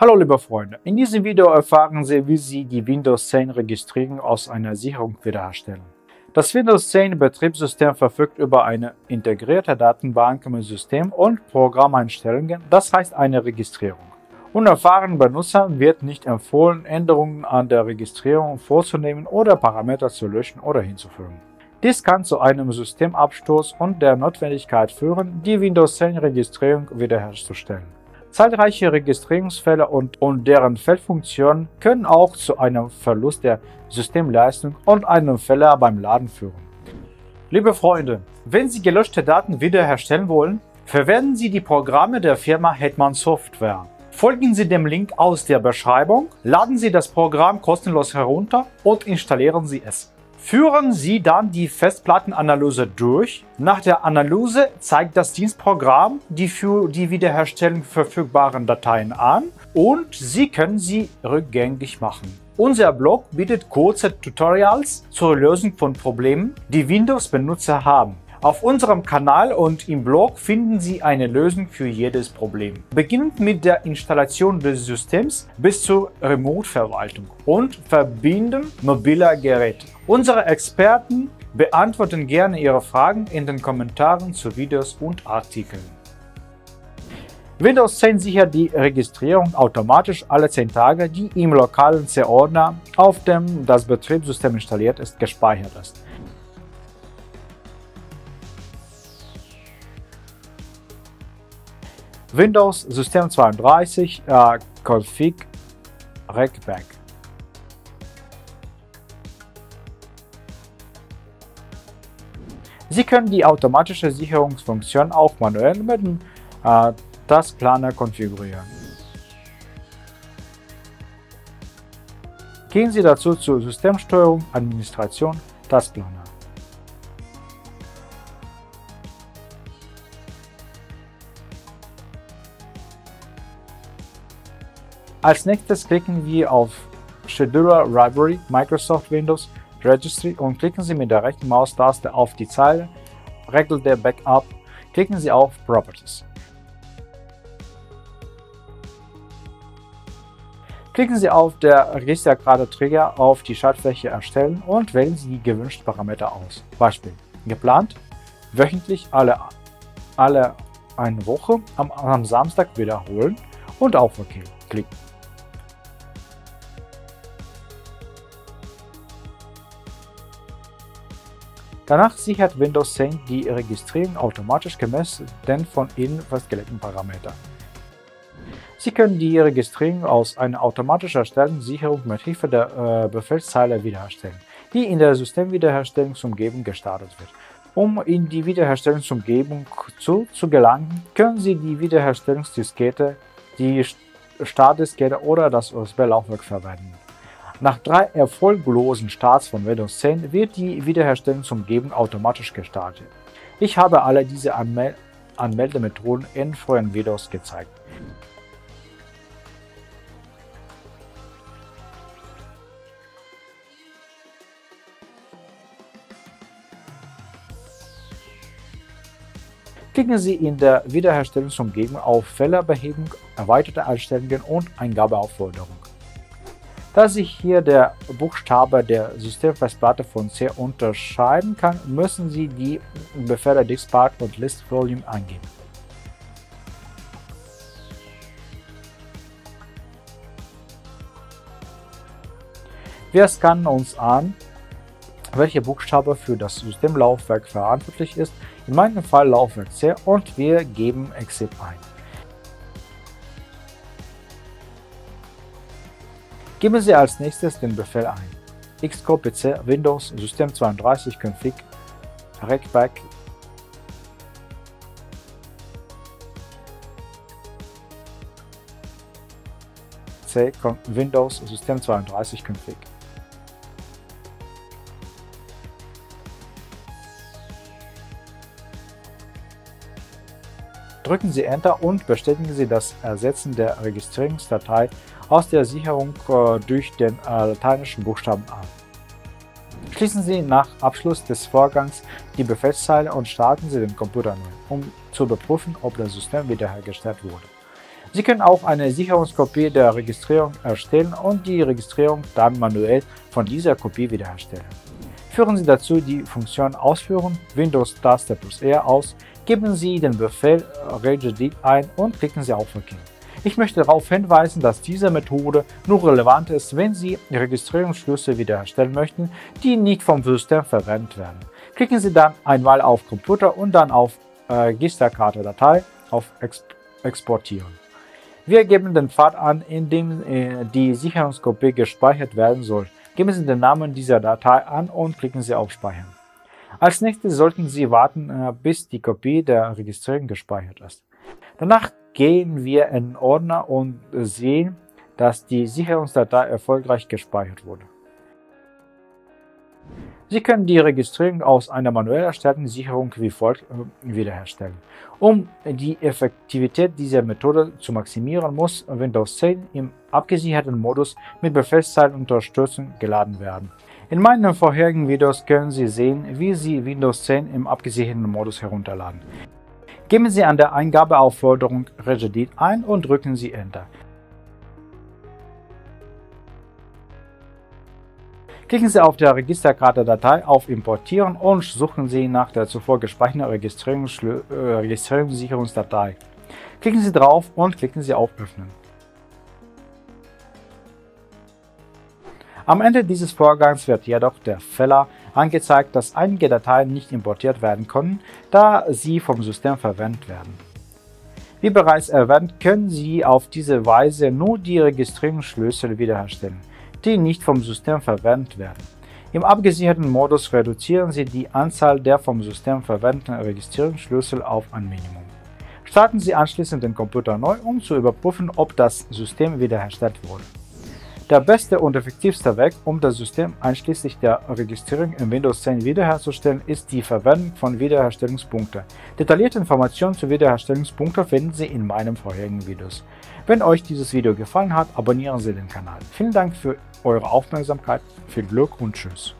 Hallo liebe Freunde, in diesem Video erfahren Sie, wie Sie die Windows 10 Registrierung aus einer Sicherung wiederherstellen. Das Windows 10 Betriebssystem verfügt über eine integrierte Datenbank mit System- und Programmeinstellungen, das heißt eine Registrierung. Unerfahrenen Benutzern wird nicht empfohlen, Änderungen an der Registrierung vorzunehmen oder Parameter zu löschen oder hinzufügen. Dies kann zu einem Systemabsturz und der Notwendigkeit führen, die Windows 10 Registrierung wiederherzustellen. Zahlreiche Registrierungsfälle und, und deren Fehlfunktionen können auch zu einem Verlust der Systemleistung und einem Fehler beim Laden führen. Liebe Freunde, wenn Sie gelöschte Daten wiederherstellen wollen, verwenden Sie die Programme der Firma Hetman Software. Folgen Sie dem Link aus der Beschreibung, laden Sie das Programm kostenlos herunter und installieren Sie es. Führen Sie dann die Festplattenanalyse durch. Nach der Analyse zeigt das Dienstprogramm die für die Wiederherstellung verfügbaren Dateien an und Sie können sie rückgängig machen. Unser Blog bietet kurze Tutorials zur Lösung von Problemen, die Windows-Benutzer haben. Auf unserem Kanal und im Blog finden Sie eine Lösung für jedes Problem. Beginnend mit der Installation des Systems bis zur Remote-Verwaltung und Verbinden mobiler Geräte. Unsere Experten beantworten gerne Ihre Fragen in den Kommentaren zu Videos und Artikeln. Windows 10 sichert die Registrierung automatisch alle 10 Tage, die im lokalen C-Ordner, auf dem das Betriebssystem installiert ist, gespeichert ist. Windows System 32 äh, Config Regback. Sie können die automatische Sicherungsfunktion auch manuell mit dem äh, Taskplaner konfigurieren. Gehen Sie dazu zur Systemsteuerung, Administration, Taskplaner. Als nächstes klicken wir auf Scheduler Library Microsoft Windows Registry und klicken Sie mit der rechten Maustaste auf die Zeile Regel der Backup, klicken Sie auf Properties. Klicken Sie auf der Registergrade Trigger auf die Schaltfläche Erstellen und wählen Sie die gewünschten Parameter aus. Beispiel geplant, wöchentlich alle, alle eine Woche, am, am Samstag wiederholen und auf OK klicken. Danach sichert Windows 10 die Registrierung automatisch gemäß den von Ihnen festgelegten Parametern. Sie können die Registrierung aus einer automatisch erstellten Sicherung mit Hilfe der äh, Befehlszeile wiederherstellen, die in der Systemwiederherstellungsumgebung gestartet wird. Um in die Wiederherstellungsumgebung zu, zu gelangen, können Sie die Wiederherstellungsdiskette, die Startdiskette oder das USB-Laufwerk verwenden. Nach drei erfolglosen Starts von Windows 10 wird die Wiederherstellungsumgebung automatisch gestartet. Ich habe alle diese Anmel Anmeldemethoden in früheren Videos gezeigt. Klicken Sie in der Wiederherstellungsumgebung auf Fehlerbehebung, erweiterte Einstellungen und Eingabeaufforderung. Da sich hier der Buchstabe der Systemfestplatte von C unterscheiden kann, müssen Sie die Befehle Diskpart und ListVolume eingeben. Wir scannen uns an, welcher Buchstabe für das Systemlaufwerk verantwortlich ist, in meinem Fall Laufwerk C und wir geben Exit ein. Geben Sie als nächstes den Befehl ein. xcode pc Windows System 32 config regback c Windows System 32 config. Drücken Sie Enter und bestätigen Sie das Ersetzen der Registrierungsdatei aus der Sicherung äh, durch den äh, lateinischen Buchstaben an. Schließen Sie nach Abschluss des Vorgangs die Befehlszeile und starten Sie den Computer neu, um zu überprüfen, ob das System wiederhergestellt wurde. Sie können auch eine Sicherungskopie der Registrierung erstellen und die Registrierung dann manuell von dieser Kopie wiederherstellen. Führen Sie dazu die Funktion Ausführen, Windows-Taste plus R aus, geben Sie den Befehl regedit ein und klicken Sie auf OK. Ich möchte darauf hinweisen, dass diese Methode nur relevant ist, wenn Sie Registrierungsschlüssel wiederherstellen möchten, die nicht vom System verwendet werden. Klicken Sie dann einmal auf Computer und dann auf äh, Registerkarte Datei auf Exportieren. Wir geben den Pfad an, in dem äh, die Sicherungskopie gespeichert werden soll. Geben Sie den Namen dieser Datei an und klicken Sie auf Speichern. Als nächstes sollten Sie warten, äh, bis die Kopie der Registrierung gespeichert ist. Danach gehen wir in Ordner und sehen, dass die Sicherungsdatei erfolgreich gespeichert wurde. Sie können die Registrierung aus einer manuell erstellten Sicherung wie folgt äh, wiederherstellen. Um die Effektivität dieser Methode zu maximieren, muss Windows 10 im abgesicherten Modus mit Befehlszeilenunterstützung geladen werden. In meinen vorherigen Videos können Sie sehen, wie Sie Windows 10 im abgesicherten Modus herunterladen. Geben Sie an der Eingabeaufforderung Regedit ein und drücken Sie Enter. Klicken Sie auf der Registerkarte Datei auf Importieren und suchen Sie nach der zuvor gespeicherten Registrierungs äh, Registrierungssicherungsdatei. Klicken Sie drauf und klicken Sie auf Öffnen. Am Ende dieses Vorgangs wird jedoch der Fehler angezeigt, dass einige Dateien nicht importiert werden können, da sie vom System verwendet werden. Wie bereits erwähnt, können Sie auf diese Weise nur die Registrierungsschlüssel wiederherstellen, die nicht vom System verwendet werden. Im abgesicherten Modus reduzieren Sie die Anzahl der vom System verwendeten Registrierungsschlüssel auf ein Minimum. Starten Sie anschließend den Computer neu, um zu überprüfen, ob das System wiederhergestellt wurde. Der beste und effektivste Weg, um das System einschließlich der Registrierung in Windows 10 wiederherzustellen, ist die Verwendung von Wiederherstellungspunkten. Detaillierte Informationen zu Wiederherstellungspunkten finden Sie in meinen vorherigen Videos. Wenn euch dieses Video gefallen hat, abonnieren Sie den Kanal. Vielen Dank für eure Aufmerksamkeit, viel Glück und Tschüss.